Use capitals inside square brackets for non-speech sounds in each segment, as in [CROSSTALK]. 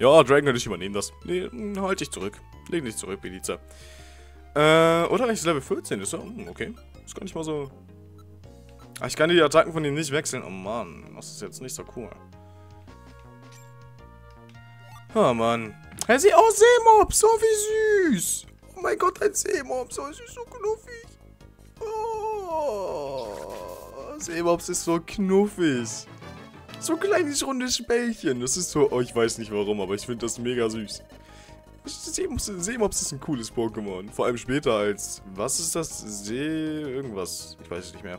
Ja, Dragon und ich übernehmen das. Nee, hm, halt dich zurück. Leg dich zurück, Beliza. Äh, oder eigentlich Level 14 ist er? Hm, okay. Ist gar nicht mal so... Ach, ich kann die Attacken von ihm nicht wechseln. Oh Mann, das ist jetzt nicht so cool. Oh Mann. Hey, sie oh, Seemob, so wie süß. Oh mein Gott, ein Seemob, so süß, so knuffig. Oh, Seemobs ist so knuffig. So ein kleines rundes Bällchen. Das ist so, oh, ich weiß nicht warum, aber ich finde das mega süß. Seemops, Seemops ist ein cooles Pokémon. Vor allem später als, was ist das? See, irgendwas. Ich weiß es nicht mehr.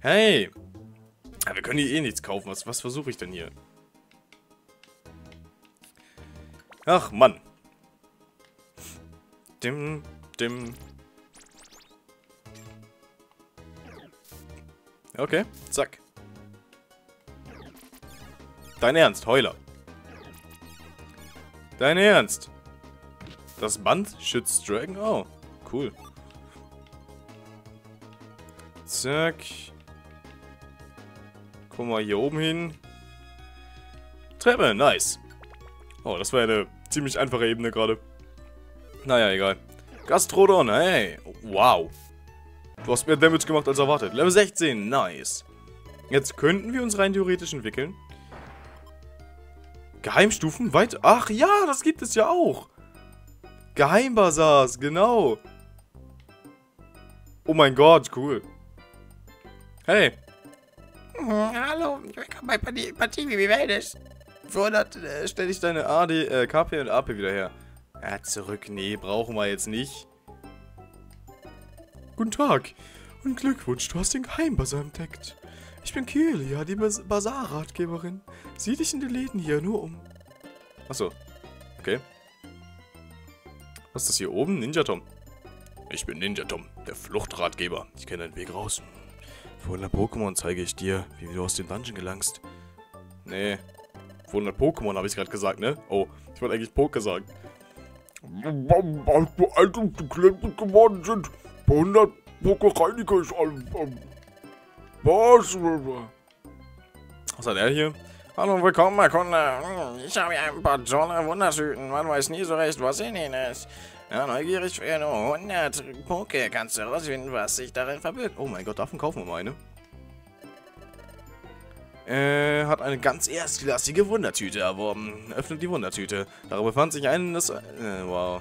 Hey. Ja, wir können hier eh nichts kaufen. Was, was versuche ich denn hier? Ach, Mann. Dim, dim. Okay, zack. Dein Ernst, Heuler. Dein Ernst. Das Band schützt Dragon? Oh, cool. Zack. Guck mal hier oben hin. Treppe, nice. Oh, das war eine ziemlich einfache Ebene gerade. Naja, egal. Gastrodon, hey. Wow. Du hast mehr Damage gemacht als erwartet. Level 16, nice. Jetzt könnten wir uns rein theoretisch entwickeln. Geheimstufen? Weit? Ach ja, das gibt es ja auch. Geheimbasars, genau. Oh mein Gott, cool. Hey. Hallo, willkommen bei Partie, wie ist? Für 100 äh, stelle ich deine AD, äh, KP und AP wieder her. Ja, zurück, nee, brauchen wir jetzt nicht. Guten Tag und Glückwunsch, du hast den Geheimbasar entdeckt. Ich bin Kelia, die Bas Basar-Ratgeberin. Sieh dich in den Läden hier nur um. Achso. Okay. Was ist das hier oben? Ninja Tom. Ich bin Ninja Tom, der Fluchtratgeber. Ich kenne den Weg raus. Vor 100 Pokémon zeige ich dir, wie du aus dem Dungeon gelangst. Nee. Vor 100 Pokémon habe ich gerade gesagt, ne? Oh, ich wollte eigentlich Poke sagen. Als du Items geklebt geworden sind, bei 100 Poké reinige ich alles. Was? Was hat er hier? Hallo und willkommen, mein Kunde. Hm, Ich habe hier ein paar tolle Wundertüten. Man weiß nie so recht, was in ihnen ist. Ja, neugierig für nur 100 Poke kannst du herausfinden, was sich darin verbirgt. Oh mein Gott, davon kaufen wir mal eine. Äh, hat eine ganz erstklassige Wundertüte erworben. Öffnet die Wundertüte. Darin befand sich ein... Das, äh, wow.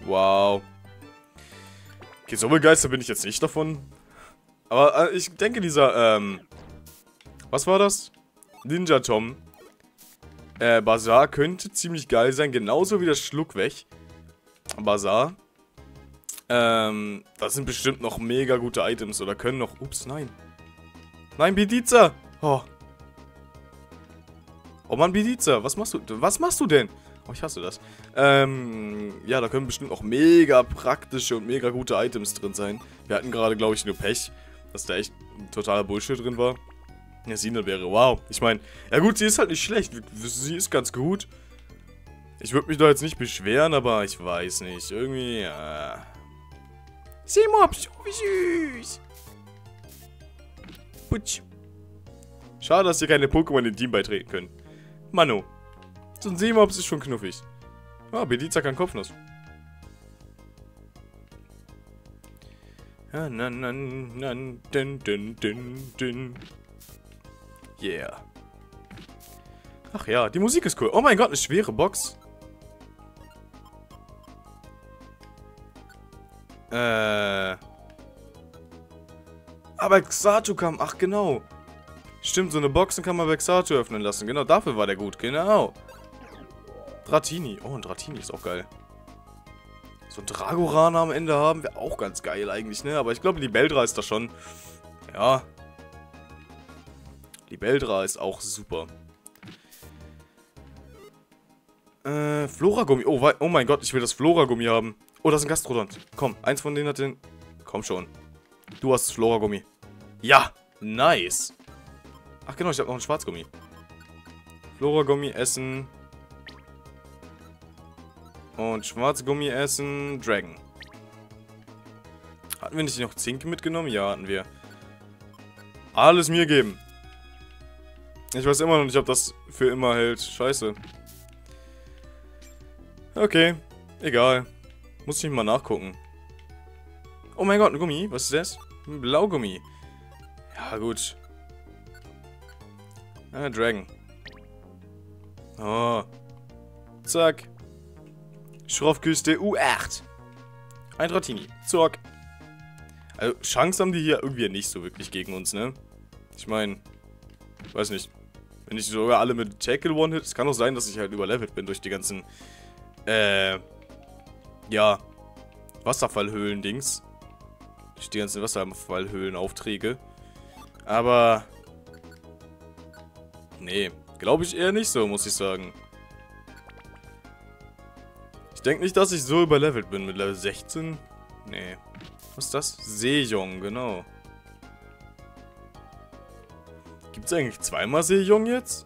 Wow. Okay, so begeistert bin ich jetzt nicht davon. Aber äh, ich denke, dieser, ähm... Was war das? Ninja Tom. Äh, Bazaar könnte ziemlich geil sein. Genauso wie das Schluckweg. Bazaar. Ähm, das sind bestimmt noch mega gute Items. Oder können noch... Ups, nein. Nein, Bidiza! Oh. Oh Mann, Bidiza, was machst du? Was machst du denn? Oh, ich hasse das. Ähm, ja, da können bestimmt auch mega praktische und mega gute Items drin sein. Wir hatten gerade, glaube ich, nur Pech, dass da echt totaler Bullshit drin war. Ja, Sina wäre, wow. Ich meine, ja gut, sie ist halt nicht schlecht. Sie ist ganz gut. Ich würde mich da jetzt nicht beschweren, aber ich weiß nicht. Irgendwie, ja. Seemops, oh, wie süß. Putsch. Schade, dass ihr keine Pokémon dem Team beitreten können. Mano. So ein Seemops ist schon knuffig. Ah, Beliza kann Kopfnuss. Ja, na, na, na, din, din, din, din. Yeah. Ach ja, die Musik ist cool. Oh mein Gott, eine schwere Box. Äh. Aber Xatu kam. Ach, genau. Stimmt, so eine Boxen kann man bei Xatu öffnen lassen. Genau, dafür war der gut. Genau. Dratini. Oh, ein Dratini ist auch geil. So ein Dragorana am Ende haben wäre auch ganz geil eigentlich, ne? Aber ich glaube, die Beldra ist da schon. Ja. Die Beldra ist auch super. Äh, Flora-Gummi. Oh, oh mein Gott, ich will das Flora-Gummi haben. Oh, das ist ein Gastrodont. Komm, eins von denen hat den... Komm schon. Du hast das Flora-Gummi. Ja, nice. Ach genau, ich habe noch ein Schwarzgummi. Flora-Gummi essen. Und Schwarzgummi essen. Dragon. Hatten wir nicht noch Zink mitgenommen? Ja, hatten wir. Alles mir geben. Ich weiß immer noch nicht, ob das für immer hält. Scheiße. Okay, egal. Muss ich mal nachgucken. Oh mein Gott, ein Gummi. Was ist das? Ein Blaugummi. Ja, gut. Ah, Dragon. Oh. Zack. Schroffküste U8. Ein Dratini. Zack. Also, Chance haben die hier irgendwie nicht so wirklich gegen uns, ne? Ich meine, weiß nicht. Wenn ich sogar alle mit Tackle One-Hit, es kann auch sein, dass ich halt überlevelt bin durch die ganzen, äh, ja, Wasserfallhöhlen-Dings. Durch die ganzen Wasserfallhöhlen-Aufträge. Aber, nee, glaube ich eher nicht so, muss ich sagen. Ich denke nicht, dass ich so überlevelt bin mit Level 16. Nee. Was ist das? Sejong, genau. Gibt es eigentlich zweimal Sejong jetzt?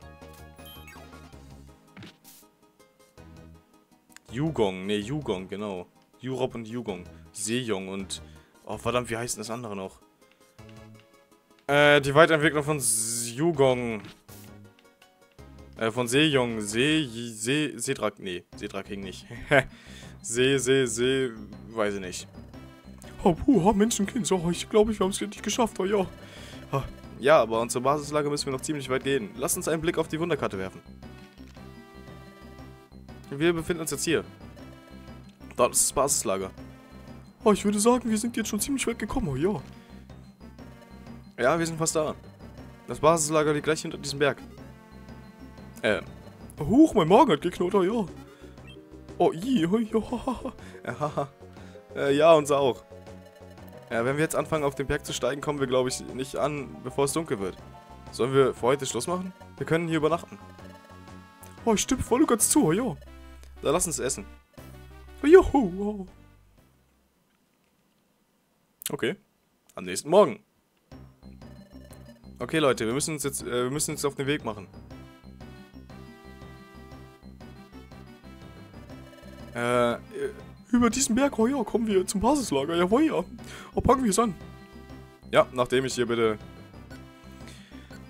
Yugong, ne, Yugong, genau. Yurop und Yugong. Sejong und... Oh, verdammt, wie heißt denn das andere noch? Äh, die Weiterentwicklung von Yugong. Äh, von Sejong. Se... Se... Sedrak... Nee, Sedrak hing nicht. [LAUGHS] Se... Se... Se... Weiß ich nicht. Oh, puh, Menschenkind. Oh, ich glaube, wir haben es nicht geschafft. Oh, ja. Ja, aber unsere Basislage müssen wir noch ziemlich weit gehen. Lass uns einen Blick auf die Wunderkarte werfen. Wir befinden uns jetzt hier. Dort ist das Basislager. Oh, ich würde sagen, wir sind jetzt schon ziemlich weit gekommen. Oh, ja. Ja, wir sind fast da. Das Basislager liegt gleich hinter diesem Berg. Äh. Huch, mein Magen hat geknurrt. Oh, ja. Oh, i, oh, ja. Äh, ja, unser auch. Ja, wenn wir jetzt anfangen, auf den Berg zu steigen, kommen wir, glaube ich, nicht an, bevor es dunkel wird. Sollen wir für heute Schluss machen? Wir können hier übernachten. Oh, ich stimme voll ganz zu, oh, ja. Dann lass uns essen. Oh, juhu, oh. Okay. Am nächsten Morgen. Okay, Leute, wir müssen uns jetzt, äh, wir müssen uns auf den Weg machen. Äh, über diesen Berg, oh ja, kommen wir zum Basislager. Jawohl, ja. Oh, packen wir es an. Ja, nachdem ich hier bitte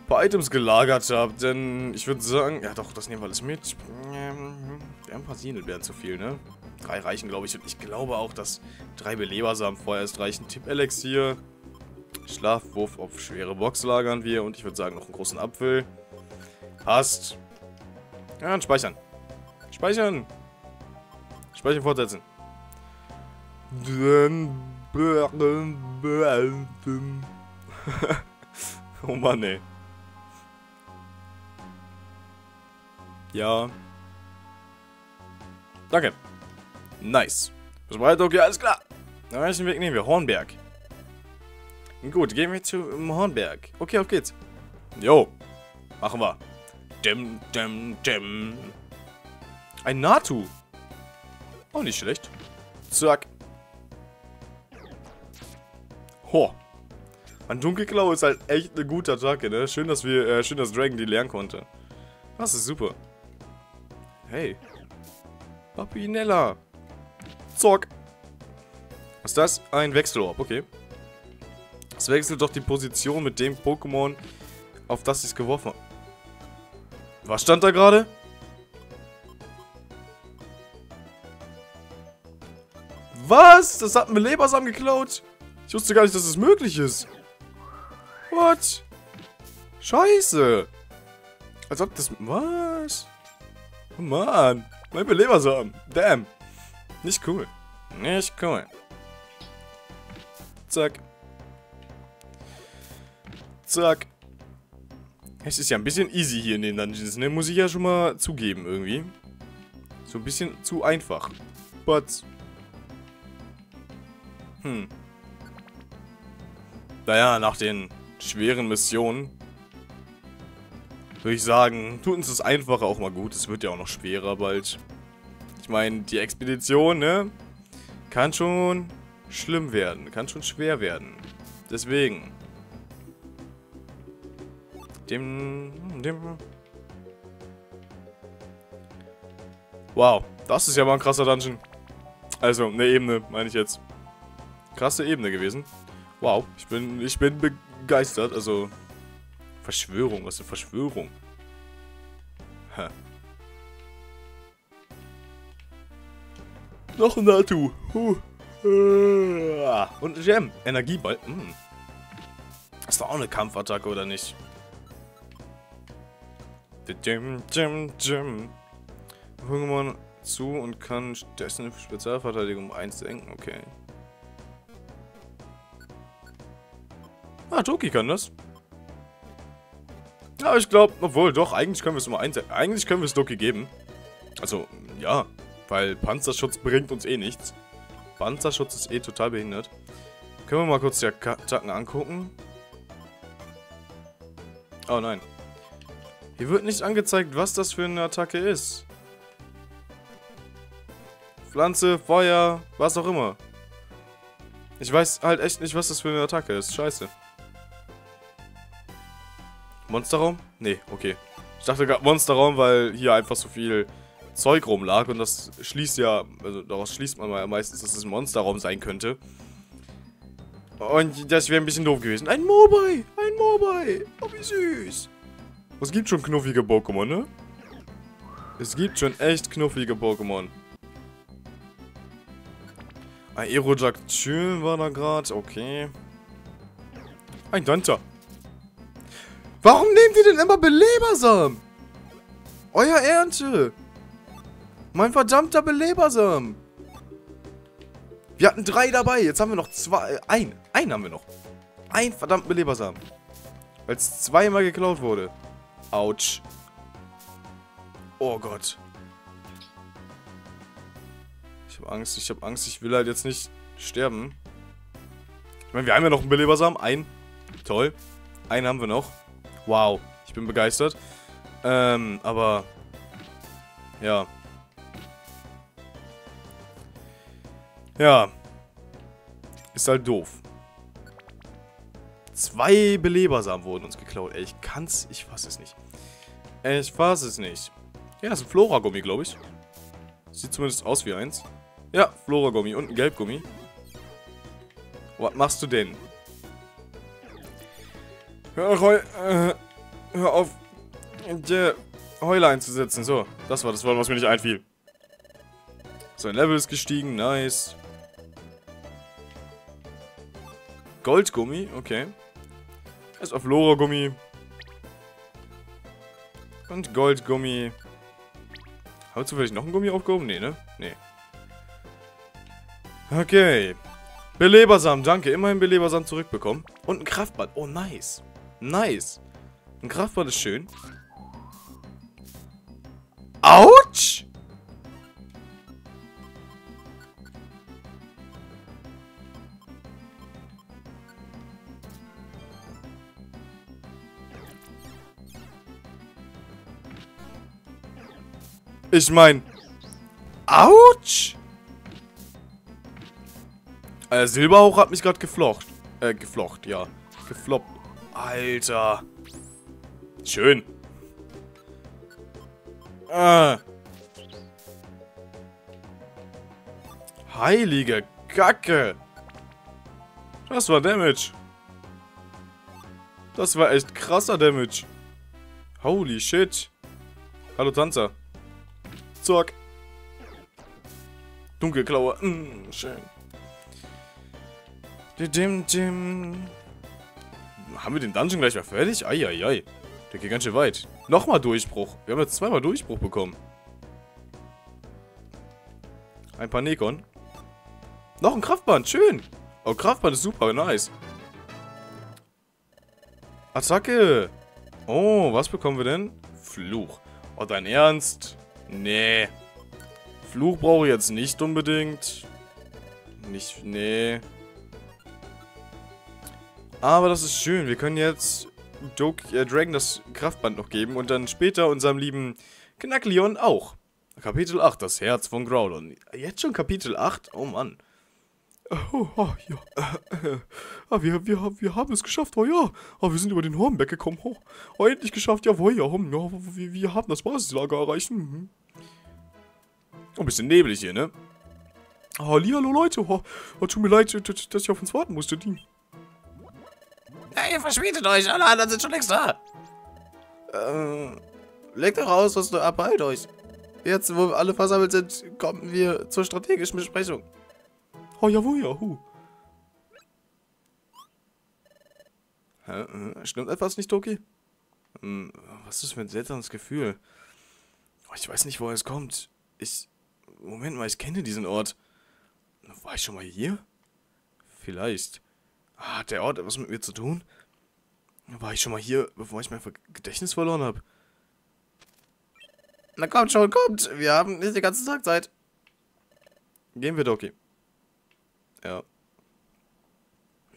ein paar Items gelagert habe, denn ich würde sagen, ja doch, das nehmen wir alles mit. Ähm, ein paar Sinel wären zu viel, ne? Drei reichen, glaube ich. Und ich glaube auch, dass drei Belebersamen vorerst reichen. Tipp-Elixier, Schlafwurf auf schwere Box lagern wir und ich würde sagen, noch einen großen Apfel. Passt. Ja, und speichern. Speichern. Speichern fortsetzen. [LAUGHS] oh Mann, ey. Ja. Danke. Nice. Du bereit? Okay, alles klar. Dann welchen Weg nehmen wir? Hornberg. Gut, gehen wir zum Hornberg. Okay, auf geht's. Jo. Machen wir. Dim, dim, dim. Ein Natu. Auch nicht schlecht. Zack. Ho. Ein Dunkelklau ist halt echt eine gute Attacke, ne? Schön, dass wir, äh, schön, dass Dragon die lernen konnte. Das ist super. Hey. Papinella. Zock. Was ist das? Ein Wechselorb, okay. Es wechselt doch die Position mit dem Pokémon, auf das ich es geworfen habe. Was stand da gerade? Was? Das hat mir Lebersam geklaut? Ich wusste gar nicht, dass es das möglich ist. What? Scheiße. Als ob das... Was? Oh Mann. Mein Belebersamen. Damn. Nicht cool. Nicht cool. Zack. Zack. Es ist ja ein bisschen easy hier in den Dungeons, ne? Muss ich ja schon mal zugeben, irgendwie. So ein bisschen zu einfach. But... Hm. Naja, nach den schweren Missionen würde ich sagen, tut uns das Einfache auch mal gut. Es wird ja auch noch schwerer bald. Ich meine, die Expedition, ne? Kann schon schlimm werden. Kann schon schwer werden. Deswegen. Dem, dem... Wow, das ist ja mal ein krasser Dungeon. Also, eine Ebene, meine ich jetzt. Krasse Ebene gewesen. Wow, ich bin, ich bin begeistert. Also, Verschwörung, was ist eine Verschwörung? Hä. Noch ein Natu. Huh. Und Gem. Energieball. Mm. Das war auch eine Kampfattacke, oder nicht? Jim, Jim, Jim. Pokémon zu und kann dessen Spezialverteidigung um 1 senken. Okay. Ah, Toki kann das. Ja, ich glaube, obwohl, doch, eigentlich können wir es immer einsetzen. Eigentlich können wir es Doki geben. Also, ja, weil Panzerschutz bringt uns eh nichts. Panzerschutz ist eh total behindert. Können wir mal kurz die Attacken angucken? Oh nein. Hier wird nicht angezeigt, was das für eine Attacke ist. Pflanze, Feuer, was auch immer. Ich weiß halt echt nicht, was das für eine Attacke ist. Scheiße. Monsterraum? Nee, okay. Ich dachte gerade Monsterraum, weil hier einfach so viel Zeug rumlag und das schließt ja, also daraus schließt man mal meistens, dass es ein Monsterraum sein könnte. Und das wäre ein bisschen doof gewesen. Ein Mobai! Ein Mobai! Oh, wie süß! Es gibt schon knuffige Pokémon, ne? Es gibt schon echt knuffige Pokémon. Aerojaktyl war da gerade, okay. Ein Danta. Warum nehmt ihr denn immer Belebersamen? Euer Ernte. Mein verdammter Belebersamen. Wir hatten drei dabei. Jetzt haben wir noch zwei. Äh, ein. Einen haben wir noch. Ein verdammten Belebersamen. Weil es zweimal geklaut wurde. Autsch. Oh Gott. Ich habe Angst, ich habe Angst. Ich will halt jetzt nicht sterben. Ich meine, wir haben ja noch einen Belebersamen. Ein. Toll. Einen haben wir noch. Wow. Ich bin begeistert. Ähm, aber... Ja. Ja. Ist halt doof. Zwei Belebersamen wurden uns geklaut. Ey, ich kann's... Ich fass es nicht. Ich fass es nicht. Ja, das ist ein Flora-Gummi, glaube ich. Sieht zumindest aus wie eins. Ja, Flora-Gummi und ein Gelbgummi. Was machst du denn? Hör, Roy, äh, hör auf, die Heule einzusetzen. So, das war das Wort, was mir nicht einfiel. Sein Level ist gestiegen, nice. Goldgummi, okay. Ist auf Lora-Gummi. Und Goldgummi. Haben wir zufällig noch ein Gummi aufgehoben? Nee, ne? Nee. Okay. Belebersamen, danke. Immerhin Belebersamen zurückbekommen. Und ein Kraftbad. Oh, nice. Nice. Ein Kraftbad ist schön. Autsch! Ich mein... Autsch! Äh, Silberhauch hat mich gerade geflocht. Äh, geflocht, ja. Gefloppt. Alter. Schön. Äh. Heilige Kacke. Das war Damage. Das war echt krasser Damage. Holy shit. Hallo Tanzer. Zorg. Dunkelklaue. Mm, schön. Dim, dim. Haben wir den Dungeon gleich mal fertig? Eieiei. Der geht ganz schön weit. Nochmal Durchbruch. Wir haben jetzt zweimal Durchbruch bekommen. Ein paar Nekon. Noch ein Kraftband. Schön. Oh, Kraftband ist super. Nice. Attacke. Oh, was bekommen wir denn? Fluch. Oh, dein Ernst? Nee. Fluch brauche ich jetzt nicht unbedingt. Nicht, nee. Aber das ist schön. Wir können jetzt Doke, äh, Dragon das Kraftband noch geben und dann später unserem lieben Knackleon auch. Kapitel 8, das Herz von Growlon. Jetzt schon Kapitel 8? Oh Mann. Oh, oh ja. Äh, äh, wir, wir, wir haben es geschafft, oh ja. Oh, wir sind über den Hornberg gekommen. Oh, oh endlich geschafft, jawohl, ja. ja wir, wir haben das Basislager erreicht. Mhm. Oh, ein bisschen nebelig hier, ne? Hallo Leute. Oh, oh, tut mir leid, dass ich auf uns warten musste. Ja, ihr verschwindet euch, alle anderen sind schon längst da. Äh, legt doch raus, was du abhalt euch. Jetzt, wo wir alle versammelt sind, kommen wir zur strategischen Besprechung. Oh, jawohl, ja, hu. Hä, äh, stimmt etwas nicht, Doki? Hm, was ist das für ein seltsames Gefühl? Oh, ich weiß nicht, woher es kommt. Ich. Moment mal, ich kenne diesen Ort. War ich schon mal hier? Vielleicht. Ah, hat der Ort etwas mit mir zu tun? War ich schon mal hier, bevor ich mein Gedächtnis verloren habe? Na kommt schon, kommt. Wir haben nicht den ganzen Tag Zeit. Gehen wir, Doki. Ja.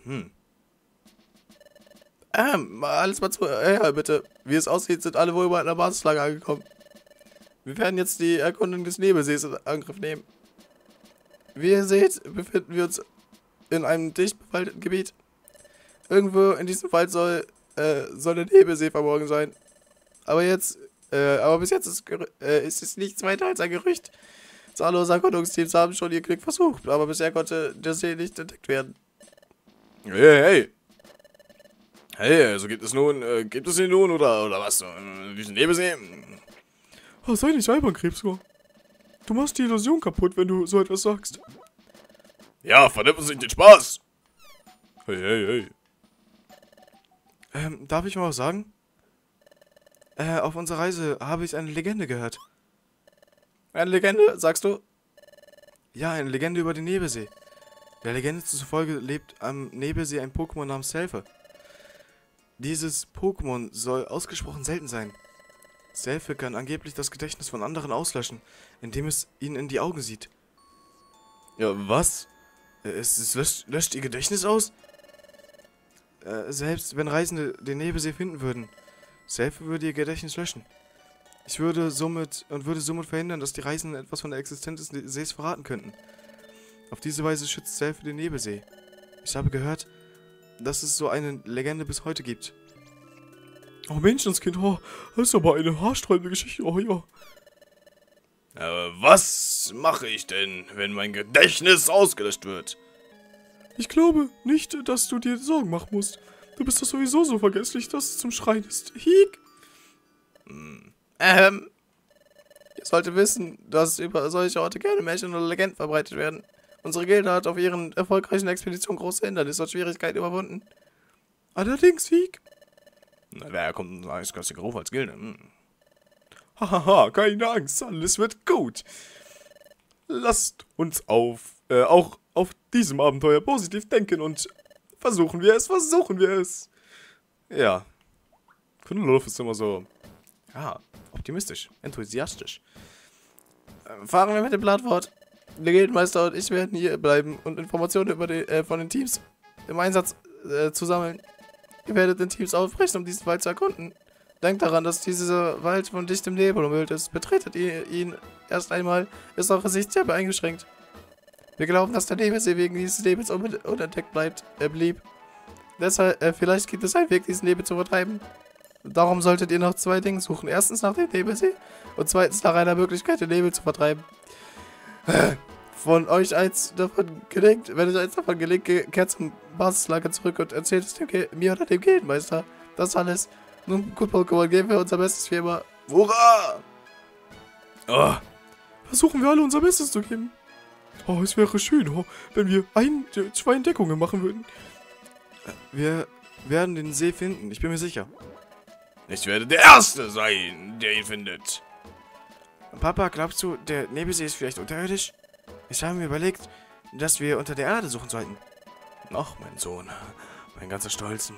Hm. Ähm, alles mal zu. Ja, bitte. Wie es aussieht, sind alle wohl bei einer Basislage angekommen. Wir werden jetzt die Erkundung des Nebelsees in Angriff nehmen. Wie ihr seht, befinden wir uns in einem dicht bewaldeten Gebiet. Irgendwo in diesem Wald soll, äh, soll der Nebelsee verborgen sein. Aber jetzt, äh, aber bis jetzt ist, äh, ist es nichts weiter als ein Gerücht. Zahllose Erkundungsteams haben schon ihr Glück versucht, aber bisher konnte der See nicht entdeckt werden. Hey, hey. Hey, also gibt es nun, äh, gibt es den nun oder, oder was? Äh, diesen Nebelsee? Oh, sei nicht albern, Krebsor. Du machst die Illusion kaputt, wenn du so etwas sagst. Ja, vernippen Sie den Spaß. Hey, hey, hey. Ähm, darf ich mal was sagen? Äh, auf unserer Reise habe ich eine Legende gehört. Eine Legende, sagst du? Ja, eine Legende über den Nebelsee. Der Legende zufolge lebt am Nebelsee ein Pokémon namens Selfe. Dieses Pokémon soll ausgesprochen selten sein. Selfe kann angeblich das Gedächtnis von anderen auslöschen, indem es ihnen in die Augen sieht. Ja, was? Es, es löscht, löscht ihr Gedächtnis aus? Äh, selbst wenn Reisende den Nebelsee finden würden, Selfe würde ihr Gedächtnis löschen. Ich würde somit und würde somit verhindern, dass die Reisenden etwas von der Existenz des Sees verraten könnten. Auf diese Weise schützt Selfe den Nebelsee. Ich habe gehört, dass es so eine Legende bis heute gibt. Oh Menschenskind, oh, das ist aber eine haarsträubende Geschichte, oh ja. Aber was mache ich denn, wenn mein Gedächtnis ausgelöscht wird? Ich glaube nicht, dass du dir Sorgen machen musst. Du bist doch sowieso so vergesslich, dass es zum Schreien ist. Hiek. Hm. Ähm. Ihr solltet wissen, dass über solche Orte gerne Märchen oder Legenden verbreitet werden. Unsere Gilde hat auf ihren erfolgreichen Expeditionen große Hindernisse und Schwierigkeiten überwunden. Allerdings, Hiek. Na, wer kommt als günstiger Ruf als Gilde? Hm. Hahaha, keine Angst, alles wird gut. Lasst uns auf, äh, auch auf diesem Abenteuer positiv denken und versuchen wir es, versuchen wir es. Ja. Kundenluft ist immer so, ja, optimistisch, enthusiastisch. Äh, fahren wir mit dem Blattwort. Der Gildenmeister und ich werden hier bleiben und Informationen über die, äh, von den Teams im Einsatz äh, zu sammeln. Ihr werdet in Teams aufbrechen, um diesen Wald zu erkunden. Denkt daran, dass dieser Wald von dichtem Nebel umhüllt ist. Betretet ihr ihn erst einmal, ist eure Sicht sehr eingeschränkt. Wir glauben, dass der Nebelsee wegen dieses Nebels unentdeckt bleibt, äh, blieb. Deshalb, äh, vielleicht gibt es einen Weg, diesen Nebel zu vertreiben. Darum solltet ihr nach zwei Dingen suchen. Erstens nach dem Nebelsee und zweitens nach einer Möglichkeit, den Nebel zu vertreiben. Von euch eins davon gelingt, wenn es eins davon gelingt, kehrt zum Basislager zurück und erzählt es dem mir oder dem Gildenmeister. Das alles. Nun gut, Pokémon, geben wir unser Bestes wie immer. Hurra! Oh. Versuchen wir alle unser Bestes zu geben. Oh, es wäre schön, oh, wenn wir ein, zwei Entdeckungen machen würden. Wir werden den See finden, ich bin mir sicher. Ich werde der Erste sein, der ihn findet. Papa, glaubst du, der Nebelsee ist vielleicht unterirdisch? Ich habe mir überlegt, dass wir unter der Erde suchen sollten. Ach, mein Sohn, mein ganzer Stolz.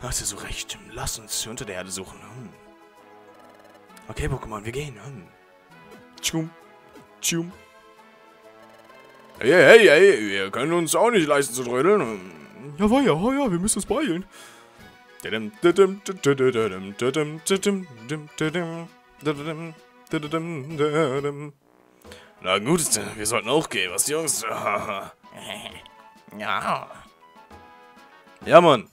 Hast du so recht. Lass uns unter der Erde suchen. Hm. Okay, Pokémon, wir gehen. Hm. Tschum. Tschum. Hey, hey, hey, wir können uns auch nicht leisten zu trödeln. Hm. Ja, war ja, oh ja, wir müssen uns beeilen. Na gut, wir sollten auch gehen, was Jungs? [LAUGHS] ja. Ja, Mann.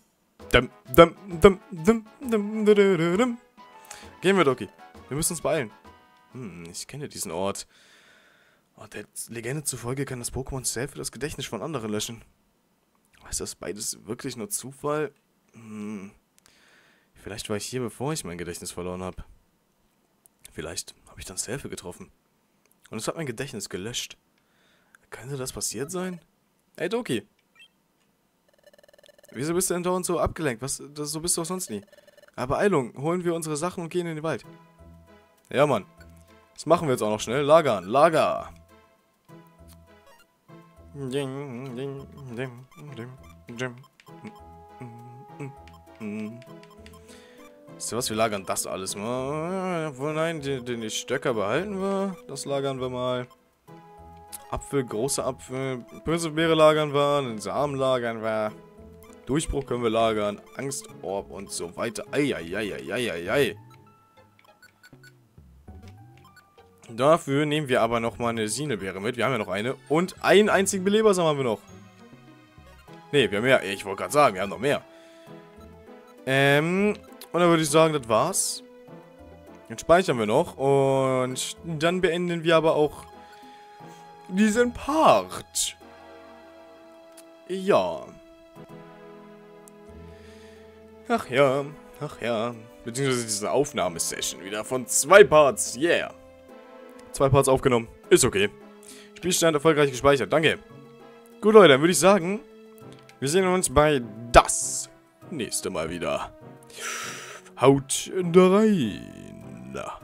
Gehen wir, Doki. Wir müssen uns beeilen. Hm, ich kenne diesen Ort. Oh, der Legende zufolge kann das Pokémon Selfie das Gedächtnis von anderen löschen. Ist das beides wirklich nur Zufall? Hm. Vielleicht war ich hier, bevor ich mein Gedächtnis verloren habe. Vielleicht habe ich dann Selfie getroffen. Und es hat mein Gedächtnis gelöscht. Könnte das passiert sein? Ey, Doki. Wieso bist du denn dauernd so abgelenkt? Was, das, so bist du auch sonst nie. Aber Eilung, holen wir unsere Sachen und gehen in den Wald. Ja, Mann. Das machen wir jetzt auch noch schnell. Lagern, Lager. Ding, ding, ding, ding, ding. Wisst ihr was, wir lagern das alles mal. Obwohl, nein, den, den Stöcker behalten wir. Das lagern wir mal. Apfel, große Apfel. Böse Beere lagern wir. Den Samen lagern wir. Durchbruch können wir lagern. Angstorb und so weiter. Eieieiei. Dafür nehmen wir aber nochmal eine Sinebeere mit. Wir haben ja noch eine. Und einen einzigen Belebersam haben wir noch. Ne, wir haben mehr. Ich wollte gerade sagen, wir haben noch mehr. Ähm, und dann würde ich sagen, das war's. Jetzt speichern wir noch. Und dann beenden wir aber auch diesen Part. Ja. Ach ja, ach ja. Beziehungsweise diese Aufnahmesession wieder von zwei Parts. Yeah. Zwei Parts aufgenommen. Ist okay. Spielstand erfolgreich gespeichert. Danke. Gut, Leute, dann würde ich sagen, wir sehen uns bei das nächste Mal wieder. Haut rein.